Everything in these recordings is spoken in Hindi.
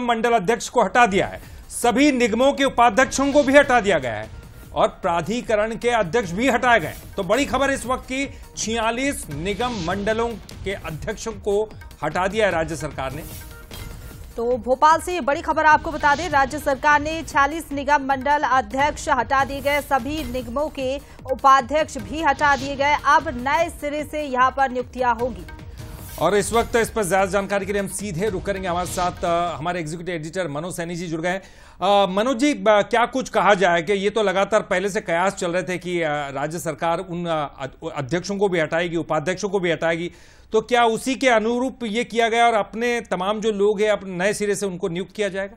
मंडल अध्यक्ष को हटा दिया है। सभी निगमों के उपाध्यक्षों को भी हटा दिया गया है और प्राधिकरण के अध्यक्ष भी हटाए गए। तो बड़ी खबर इस वक्त की, छियालीस निगम मंडलों के अध्यक्षों को हटा दिया है राज्य सरकार ने। तो भोपाल से बड़ी खबर आपको बता दें, राज्य सरकार ने 46 निगम मंडल अध्यक्ष हटा दिए गए, सभी निगमों के उपाध्यक्ष भी हटा दिए गए। अब नए सिरे से यहाँ पर नियुक्तियाँ होंगी। और इस वक्त इस पर ज़्यादा जानकारी के लिए हम सीधे रुक करेंगे हमारे साथ हमारे एग्जीक्यूटिव एडिटर मनोज सैनी जी जुड़ गए मनोज जी क्या कुछ कहा जाए कि ये तो लगातार पहले से कयास चल रहे थे कि राज्य सरकार उन अध्यक्षों को भी हटाएगी, उपाध्यक्षों को भी हटाएगी। तो क्या उसी के अनुरूप ये किया गया और अपने तमाम जो लोग हैं, अपने नए सिरे से उनको नियुक्त किया जाएगा?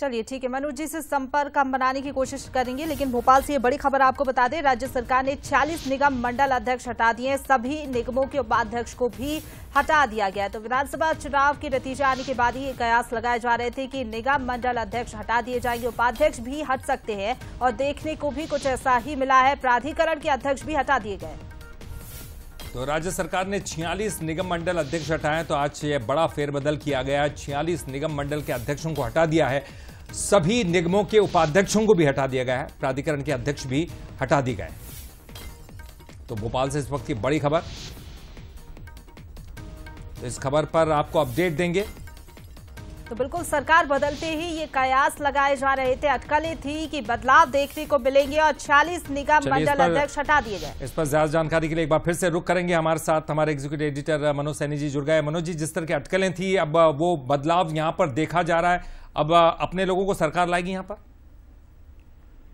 चलिए ठीक है, मनोज जी से संपर्क हम बनाने की कोशिश करेंगे, लेकिन भोपाल से ये बड़ी खबर आपको बता दें, राज्य सरकार ने 40 निगम मंडल अध्यक्ष हटा दिए सभी निगमों के उपाध्यक्ष को भी हटा दिया गया तो विधानसभा चुनाव के नतीजे आने के बाद ही कयास लगाए जा रहे थे कि निगम मंडल अध्यक्ष हटा दिए जाएँगे, उपाध्यक्ष भी हट सकते हैं, और देखने को भी कुछ ऐसा ही मिला है, प्राधिकरण के अध्यक्ष भी हटा दिए गए। तो राज्य सरकार ने 46 निगम मंडल अध्यक्ष हटाए तो आज ये बड़ा फेरबदल किया गया है। 46 निगम मंडल के अध्यक्षों को हटा दिया है। सभी निगमों के उपाध्यक्षों को भी हटा दिया गया है। प्राधिकरण के अध्यक्ष भी हटा दिए गए तो भोपाल से इस वक्त की बड़ी खबर। तो इस खबर पर आपको अपडेट देंगे। तो बिल्कुल सरकार बदलते ही ये कयास लगाए जा रहे थे। अटकलें थी कि बदलाव देखने को मिलेंगे और 40 निगम मंडल अध्यक्ष हटा दिए गए। इस पर ज़्यादा जानकारी के लिए एक बार फिर से रुक करेंगे हमारे साथ। हमारे एग्जीक्यूटिव एडिटर मनोज सैनी जी जुड़ गए। मनोज जी जिस तरह की अटकलें थी अब वो बदलाव यहाँ पर देखा जा रहा है। अब अपने लोगों को सरकार लाएगी यहाँ पर?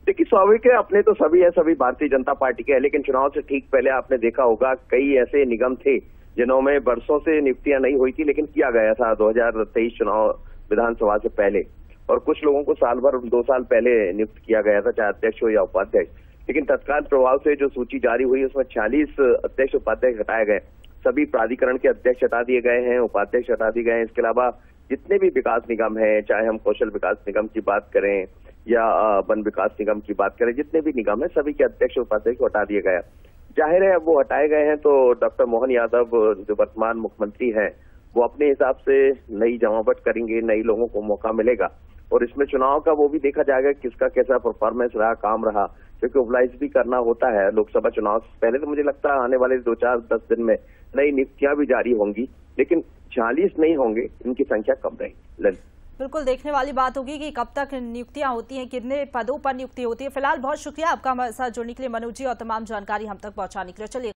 देखिए स्वाभाविक है अपने तो सभी है सभी भारतीय जनता पार्टी के है लेकिन चुनाव से ठीक पहले आपने देखा होगा कई ऐसे निगम थे जिन्होंने वर्षों से नियुक्तियाँ नहीं हुई थी, लेकिन किया गया था। 2023 चुनाव विधानसभा से पहले। और कुछ लोगों को साल भर, दो साल पहले नियुक्त किया गया था, चाहे अध्यक्ष हो या उपाध्यक्ष। लेकिन तत्काल प्रभाव से जो सूची जारी हुई, उसमें छियालीस अध्यक्ष उपाध्यक्ष हटाए गए। सभी प्राधिकरण के अध्यक्ष हटा दिए गए हैं, उपाध्यक्ष हटा दिए गए हैं। इसके अलावा जितने भी विकास निगम हैं, चाहे हम कौशल विकास निगम की बात करें या वन विकास निगम की बात करें, जितने भी निगम है, सभी के अध्यक्ष उपाध्यक्ष हटा दिए गया। ज़ाहिर है, अब वो हटाए गए हैं तो डॉक्टर मोहन यादव, जो वर्तमान मुख्यमंत्री हैं, वो अपने हिसाब से नई जमावट करेंगे, नई लोगों को मौका मिलेगा। और इसमें चुनाव का वो भी देखा जाएगा किसका कैसा परफॉर्मेंस रहा, काम रहा, क्योंकि ओबलाइज भी करना होता है लोकसभा चुनाव पहले तो मुझे लगता है आने वाले दो चार दस दिन में नई नियुक्तियाँ भी जारी होंगी, लेकिन चालीस नहीं होंगे, इनकी संख्या कम रहेगी। बिल्कुल देखने वाली बात होगी कि कब तक नियुक्तियाँ होती हैं, कितने पदों पर नियुक्ति होती है। फ़िलहाल बहुत शुक्रिया आपका हमारे साथ जुड़ने के लिए, मनोजी और तमाम जानकारी हम तक पहुँचाने के लिए। चलिए।